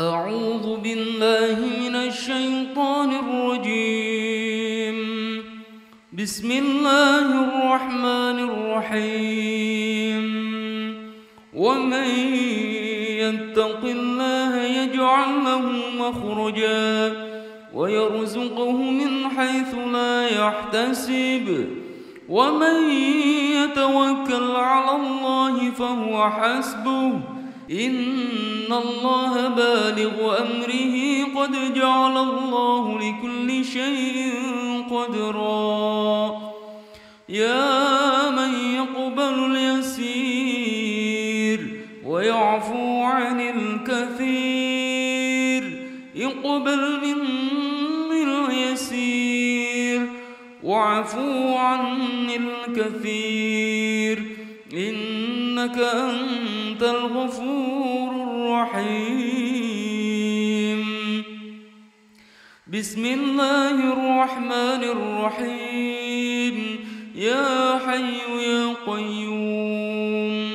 أعوذ بالله من الشيطان الرجيم. بسم الله الرحمن الرحيم. ومن يتق الله يجعل له مخرجا ويرزقه من حيث لا يحتسب. ومن يتوكل على الله فهو حسبه. إن الله بالغ أمره قد جعل الله لكل شيء قدرا. يا من يقبل اليسير ويعفو عن الكثير يقبل مني اليسير وعفو عن الكثير إنك أنت الغفور الرحيم. بسم الله الرحمن الرحيم. يا حي يا قيوم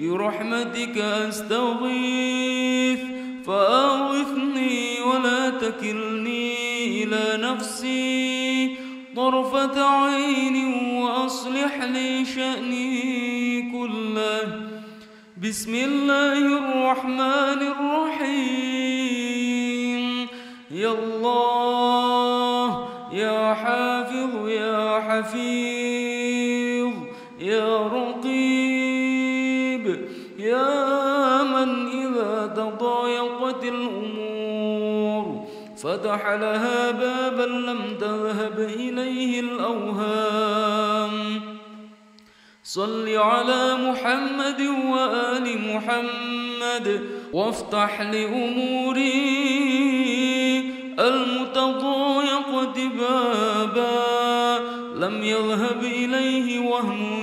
برحمتك أستغيث. فأغثني ولا تكلني إلى نفسي. طرفة عين وأصلح لي شأني كله. بسم الله الرحمن الرحيم. يا الله يا حافظ يا حفيظ يا رقيب يا من إذا تضايقت الأمور فتح لها بابا لم تذهب إليه الأوهام. صل على محمد وآل محمد وافتح لأموري المتضايقة بابا لم يذهب إليه وهم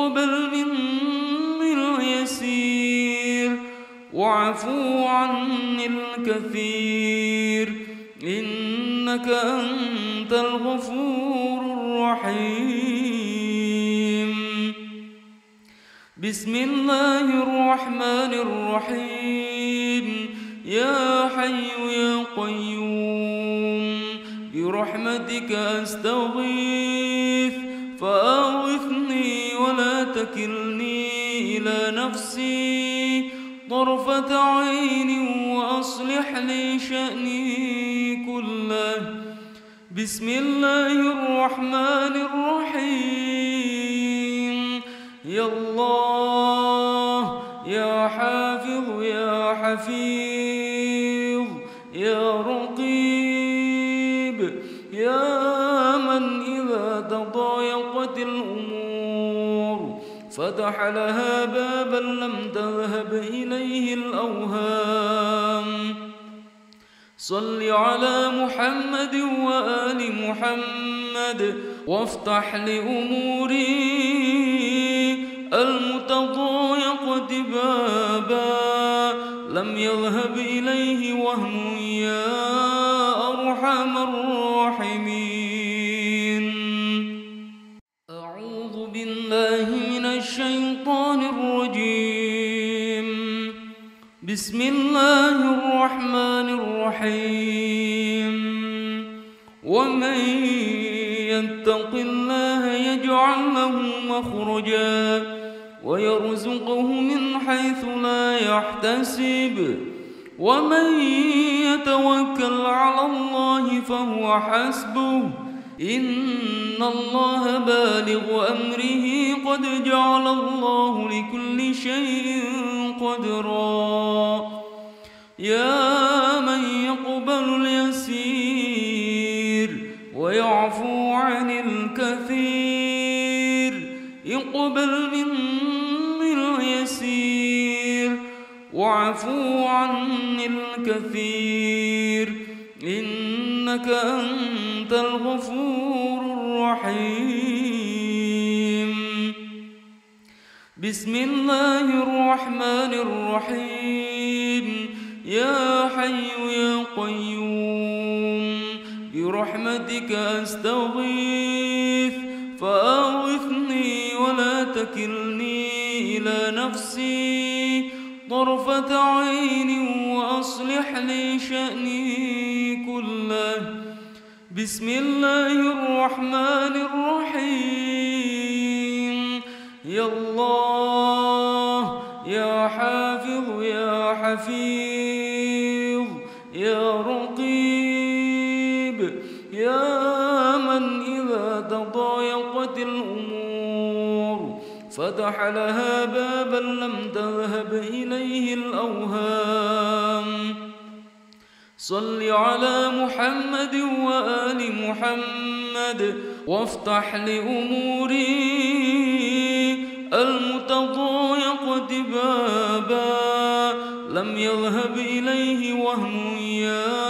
يقبل مني اليسير وعفو عن الكثير. إنك أنت الغفور الرحيم. بسم الله الرحمن الرحيم. يا حي يا قيوم. برحمتك أستغيث. فأغثني نفسي طرفة عين وأصلح لي شأني كله. بسم الله الرحمن الرحيم. يا الله يا حافظ يا حفيظ يا رقيب يا فتح لها بابا لم تذهب إليه الأوهام. صل على محمد وآل محمد وافتح لأموري المتضايقة بابا لم يذهب إليه وهم يا أرحم الراحمين. بسم الله الرحمن الرحيم. ومن يتق الله يجعل له مخرجا ويرزقه من حيث لا يحتسب. ومن يتوكل على الله فهو حسبه. إن الله بالغ أمره قد جعل الله لكل شيء قدرا. يا من يقبل اليسير ويعفو عن الكثير يقبل مني اليسير وعفو عن الكثير. إنك أنت الغفور الرحيم. بسم الله الرحمن الرحيم. يا حي يا قيوم برحمتك أستغيث. فأغثني ولا تكلني إلى نفسي. طرفة عين وأصلح لي شأني. بسم الله الرحمن الرحيم. يا الله يا حافظ يا حفيظ يا رقيب يا من إذا تضايقت الأمور فتح لها بابا لم تذهب إليه الأوهام. صل على محمد وآل محمد وافتح لأموري المتضايقة بابا لم يذهب إليه وهم يا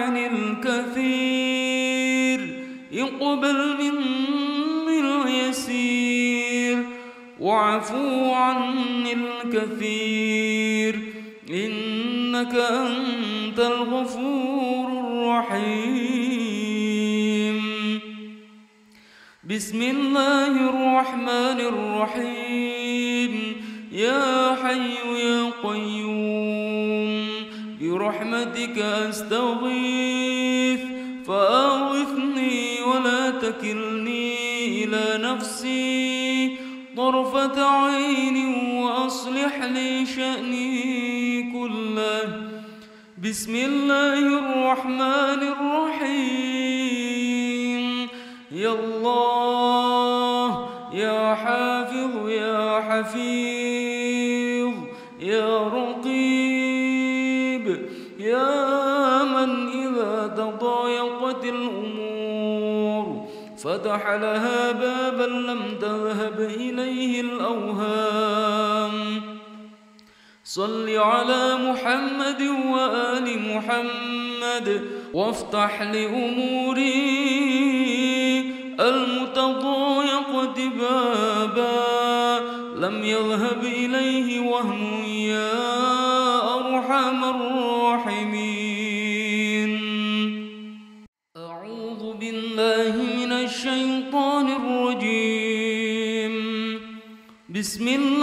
عن الكثير يقبل مني اليسير وعفو عن الكثير إنك أنت الغفور الرحيم. بسم الله الرحمن الرحيم. يا حي يا قيوم. برحمتك أستغيث فأغثني ولا تكلني إلى نفسي. طرفة عين وأصلح لي شأني كله. بسم الله الرحمن الرحيم. يا الله يا حافظ يا حفيظ. فتح لها بابا لم تذهب إليه الأوهام. صل على محمد وآل محمد وافتح لأموري المتضايقة بابا لم يذهب إليه وهم يا أرحم الراحمين.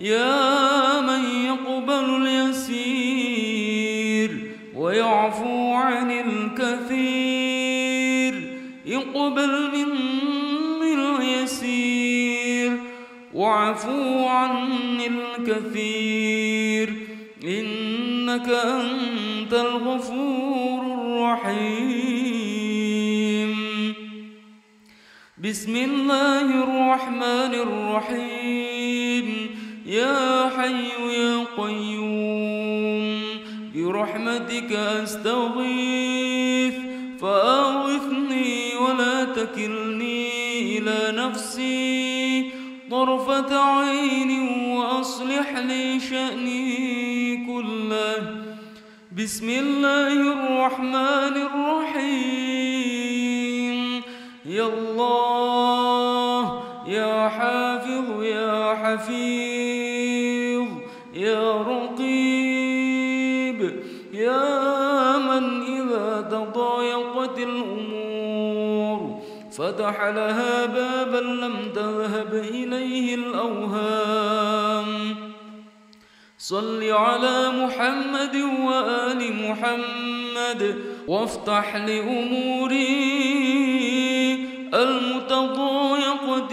يا من يقبل اليسير ويعفو عن الكثير يقبل مني اليسير وعفو عن الكثير إنك أنت الغفور الرحيم. بسم الله الرحمن الرحيم. يا حي يا قيوم برحمتك أستغيث فآغثني ولا تكلني إلى نفسي. طرفة عين وأصلح لي شأني كله. بسم الله الرحمن الرحيم. يا الله يا حافظ يا حفيظ يا رقيب يا من إذا تضايقت الأمور فتح لها بابا لم تذهب إليه الأوهام. صل على محمد وآل محمد وافتح لأموري المتضايقة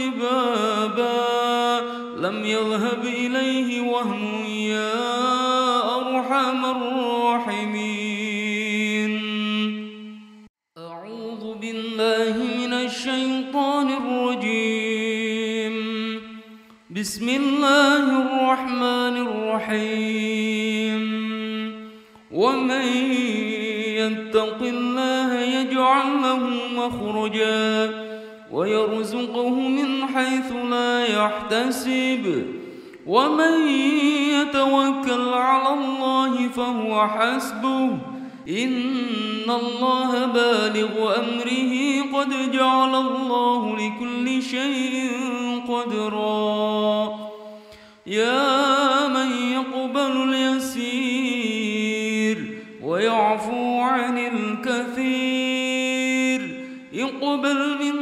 بابا لم يذهب إليه وهم يا أرحم الراحمين. أعوذ بالله من الشيطان الرجيم. بسم الله الرحمن الرحيم. ومن يتق الله يجعل له مخرجا ويرزقه من حيث لا يحتسب. ومن يتوكل على الله فهو حسبه. إن الله بالغ أمره. قد جعل الله لكل شيء قدرا. يا من يقبل اليسير ويعفو عن الكثير. يقبل مني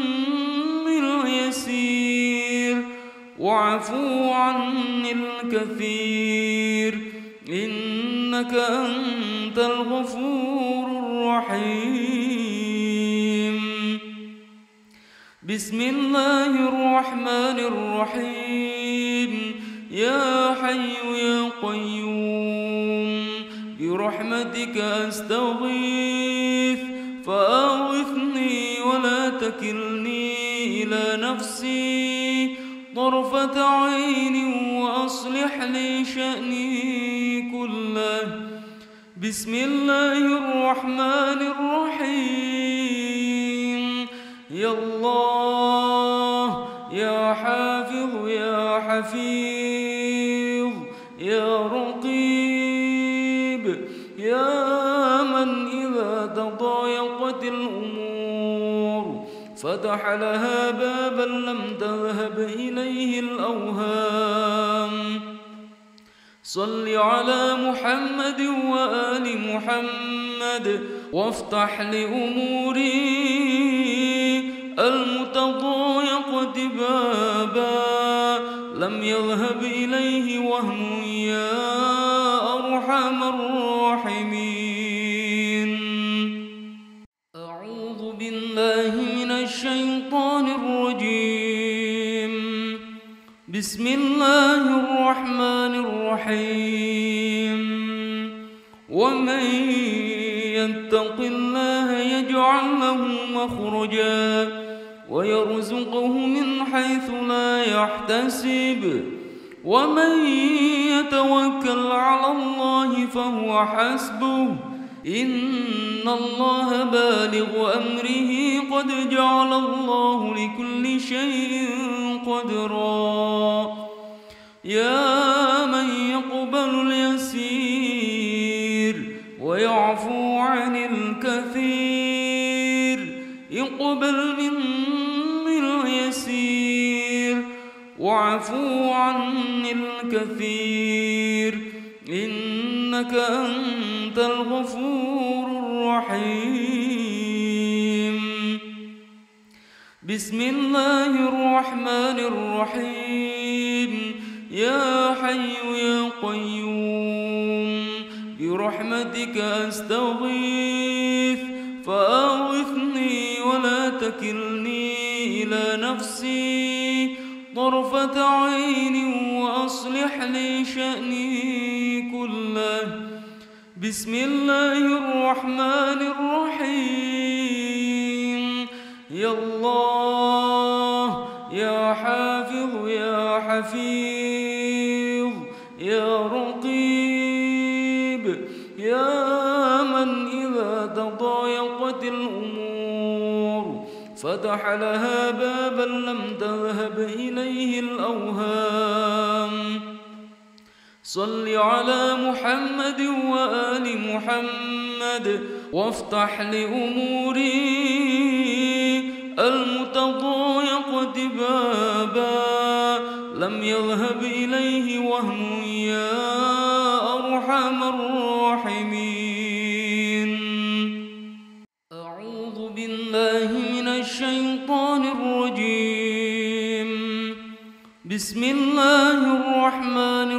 وعفو عن الكثير إنك أنت الغفور الرحيم. بسم الله الرحمن الرحيم. يا حي يا قيوم برحمتك أستغيث فآغثني ولا تكلني إلى نفسي. طرفة عين وأصلح لي شأني كله. بسم الله الرحمن الرحيم. يا الله يا حافظ يا حفيظ. فتح لها بابا لم تذهب إليه الأوهام. صل على محمد وآل محمد وافتح لأموري المتضايقة بابا لم يذهب إليه وهم يا أرحم الراحمين. بسم الله الرحمن الرحيم. ومن يتق الله يجعل له مخرجا ويرزقه من حيث لا يحتسب. ومن يتوكل على الله فهو حسبه. إن الله بالغ أمره قد جعل الله لكل شيء قدرا. يا من يقبل اليسير ويعفو عن الكثير يقبل مني اليسير وعفو عن الكثير إنك أنت الغفور الرحيم. بسم الله الرحمن الرحيم. يا حي يا قيوم برحمتك أستغيث. فآغثني ولا تكلني إلى نفسي. طرفة عين وأصلح لي شأني كله. بسم الله الرحمن الرحيم. يا الله يا حافظ يا حفيظ يا رقيب يا من إذا تضايقت الأمور فتح لها بابا لم تذهب إليه الأوهام. صل على محمد وآل محمد وافتح لأموري المتضايقة بابا لم يذهب إليه وهم يا أرحم الراحمين. أعوذ بالله من الشيطان الرجيم. بسم الله الرحمن الرحيم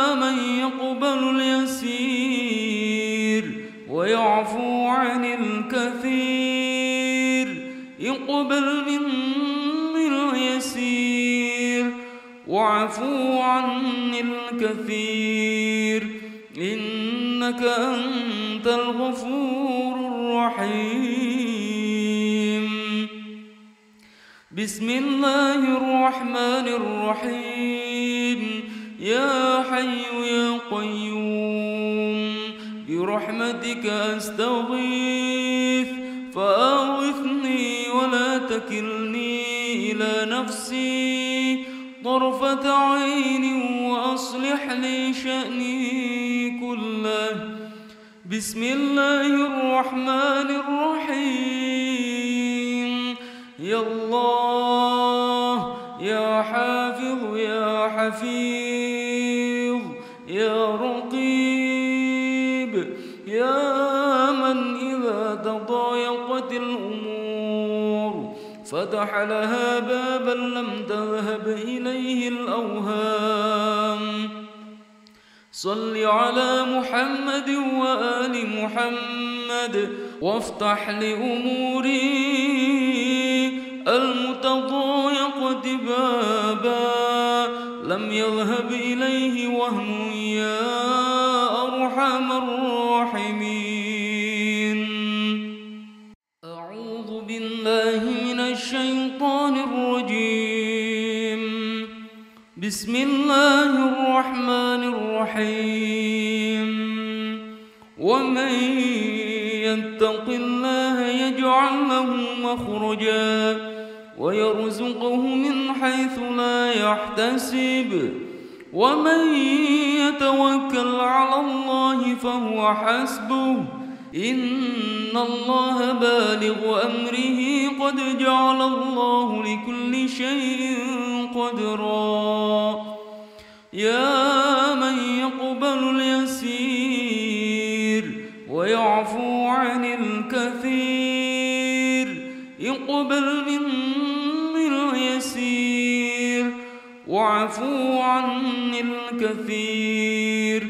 عن الكثير يقبل مني اليسير وعفو عن الكثير إنك أنت الغفور الرحيم. بسم الله الرحمن الرحيم. يا حي يا قيوم. برحمتك أستغيث فأغثني ولا تكلني إلى نفسي. طرفة عين وأصلح لي شأني كله. بسم الله الرحمن الرحيم. يا الله يا حافظ يا حفيظ يا رقيب فتح لها بابا لم تذهب إليه الأوهام. صل على محمد وآل محمد وافتح لأموري المتضايقة بابا لم يذهب إليه وهم ويرزقه من حيث لا يحتسب. ومن يتوكل على الله فهو حسبه. إن الله بالغ أمره. قد جعل الله لكل شيء قدرا. يا من يقبل اليسير ويعفو عن الكثير. يقبل مني اليسير وعفو عن الكثير.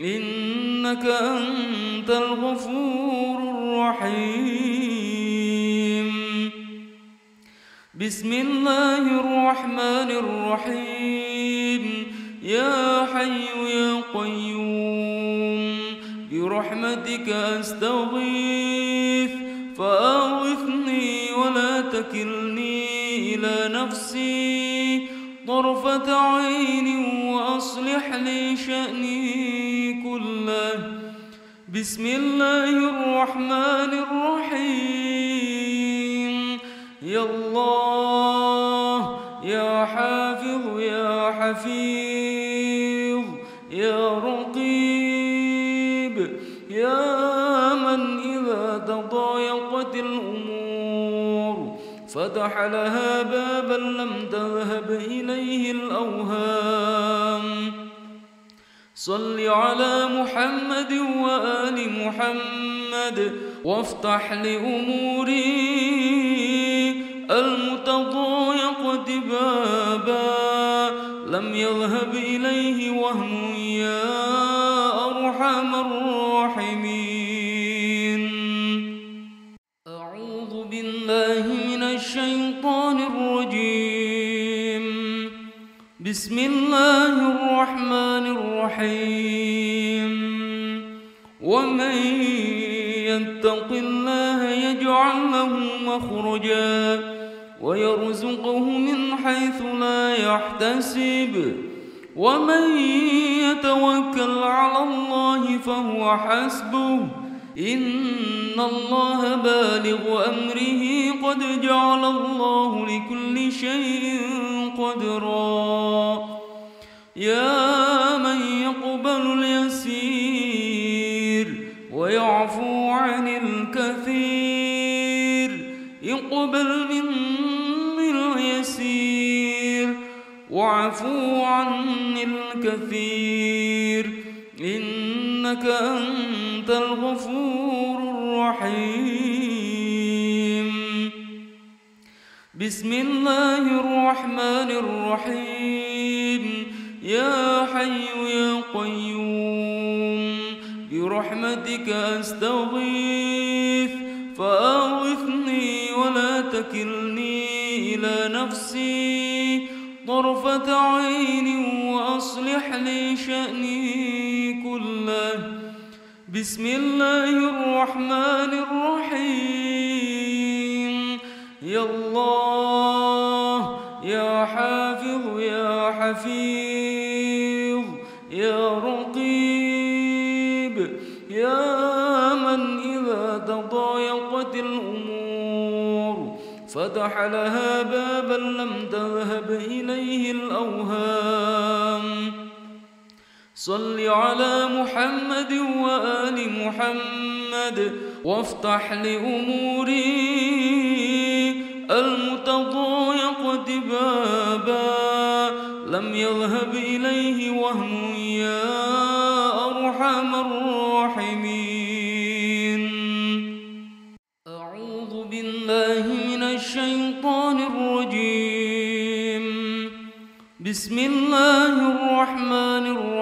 إنك أنت الغفور الرحيم. بسم الله الرحمن الرحيم. يا حي يا قيوم. برحمتك أستغيث. فأغثني ولا تكلني. نفسي طرفة عين وأصلح لي شأني كله. بسم الله الرحمن الرحيم. يا الله يا حافظ يا حفيظ يا رقيب يا من إذا تضايقت الأمور فتح لها بابا لم تذهب إليه الأوهام. صل على محمد وآل محمد وافتح لأموري المتضايقة بابا لم يذهب إليه وهم يا بسم الله الرحمن الرحيم. ومن يتق الله يجعل له مخرجا ويرزقه من حيث لا يحتسب. ومن يتوكل على الله فهو حسبه. إن الله بالغ أمره قد جعل الله لكل شيء قدرا. يا من يقبل اليسير ويعفو عن الكثير يقبل مني اليسير وعفو عن الكثير. إنك أنت الغفور الرحيم. بسم الله الرحمن الرحيم. يا حي يا قيوم برحمتك أستغيث. فأغثني ولا تكلني إلى نفسي. طرفة عين وأصلح لي شأني. بسم الله الرحمن الرحيم. يا الله يا حافظ يا حفيظ يا رقيب يا من إذا تضايقت الأمور فتح لها بابا لم تذهب إليه الأوهام. صل على محمد وآل محمد وافتح لأموري المتضايقة بابا لم يذهب إليه وهم يا أرحم الراحمين. أعوذ بالله من الشيطان الرجيم. بسم الله الرحمن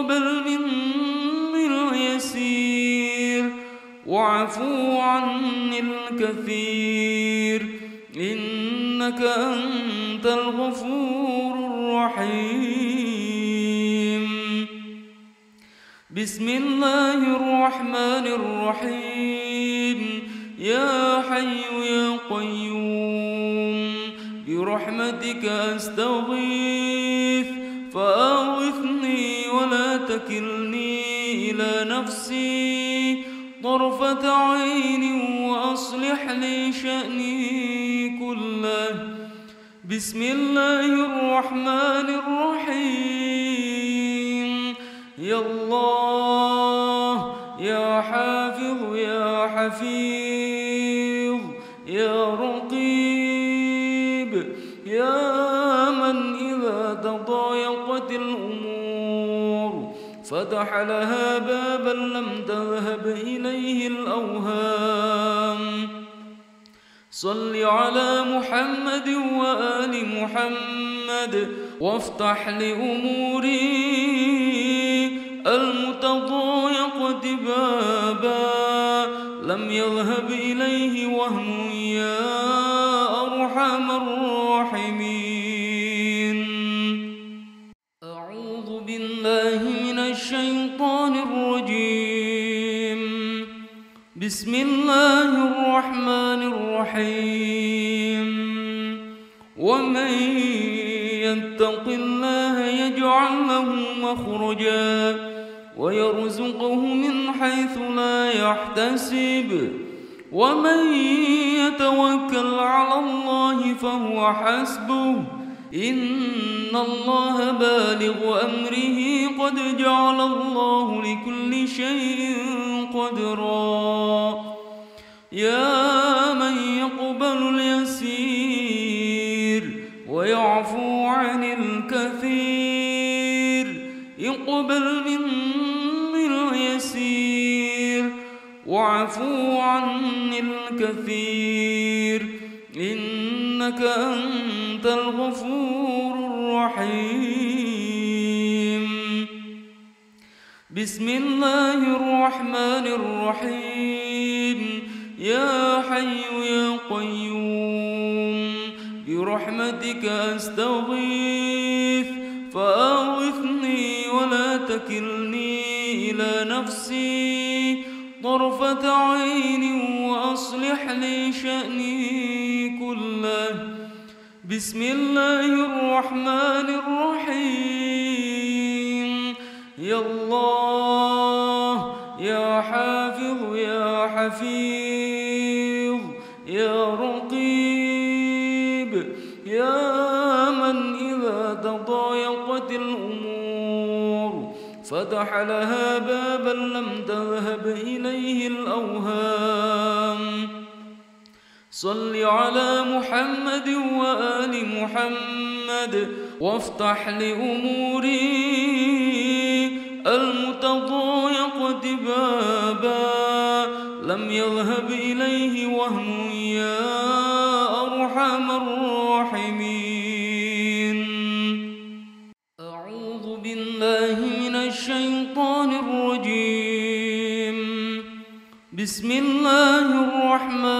يقبل مني اليسير وعفو عن الكثير. إنك أنت الغفور الرحيم. بسم الله الرحمن الرحيم. يا حي يا قيوم. برحمتك أستغيث. فأغثني نفسي طرفة عين وأصلح لي شأني كله. بسم الله الرحمن الرحيم. يا الله يا حافظ يا حفيظ. فتح لها بابا لم تذهب إليه الأوهام. صل على محمد وآل محمد وافتح لأموري المتضايقة بابا لم يذهب إليه وهم يا أرحم الراحمين. بسم الله الرحمن الرحيم. ومن يتق الله يجعل له مخرجا ويرزقه من حيث لا يحتسب. ومن يتوكل على الله فهو حسبه. إن الله بالغ أمره قد جعل الله لكل شيء قدرا. يا من يقبل اليسير ويعفو عن الكثير يقبل مني اليسير وعفو عن الكثير. إنك أنت الغفور الرحيم. بسم الله الرحمن الرحيم. يا حي يا قيوم برحمتك أستغيث. فأغثني ولا تكلني إلى نفسي. طرفة عين وأصلح لي شأني. كله. بسم الله الرحمن الرحيم. يا الله يا حافظ يا حفيظ يا رقيب يا من إذا تضايقت الأمور فتح لها بابا لم تذهب إليه الأوهام. صل على محمد وآل محمد وافتح لأموري المتضايقة بابا لم يذهب إليه وهم يا أرحم الراحمين. أعوذ بالله من الشيطان الرجيم. بسم الله الرحمن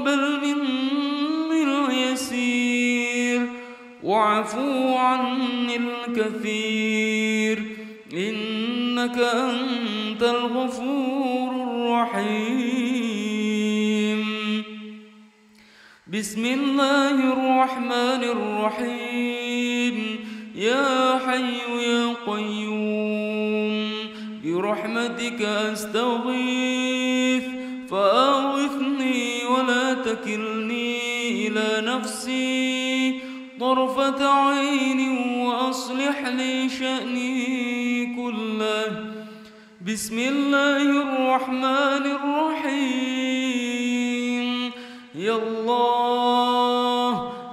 يقبل مني اليسير وعفو عن الكثير. إنك أنت الغفور الرحيم. بسم الله الرحمن الرحيم. يا حي يا قيوم. برحمتك أستغيث. فأغثني ولا تكلني إلى نفسي طرفة عين وأصلح لي شأني كله. بسم الله الرحمن الرحيم. يا الله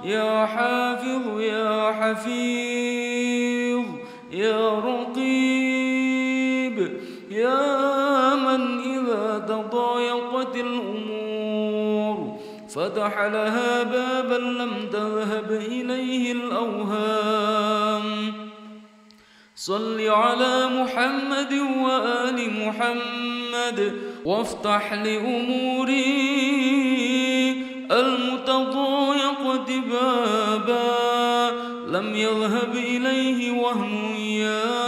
يا حافظ يا حفيظ. فتح لها بابا لم تذهب إليه الأوهام. صل على محمد وآل محمد وافتح لأموري المتضايقة بابا لم يذهب إليه وهم يا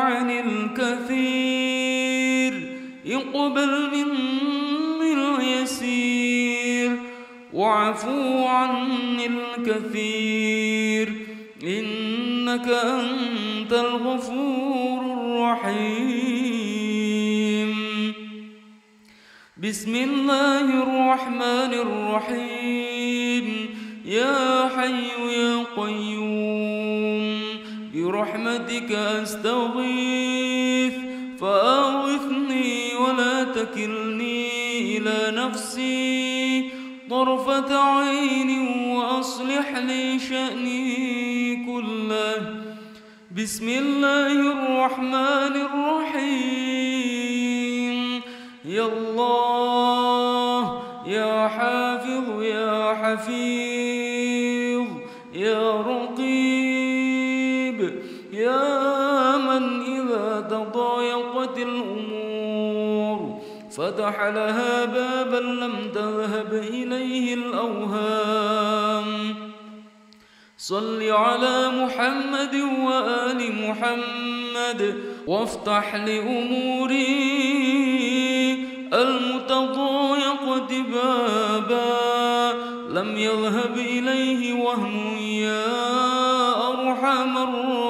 عن الكثير اقبل مني اليسير واعفو عني الكثير إنك أنت الغفور الرحيم. بسم الله الرحمن الرحيم. يا حي يا قيوم. برحمتك أستغيث فأغثني ولا تكلني إلى نفسي. طرفة عين وأصلح لي شأني كله. بسم الله الرحمن الرحيم. يا الله يا حافظ يا حفيظ. فتح لها بابا لم تذهب إليه الأوهام. صل على محمد وآل محمد وافتح لأموري المتضايقة بابا لم يذهب إليه وهم يا أرحم الراحمين.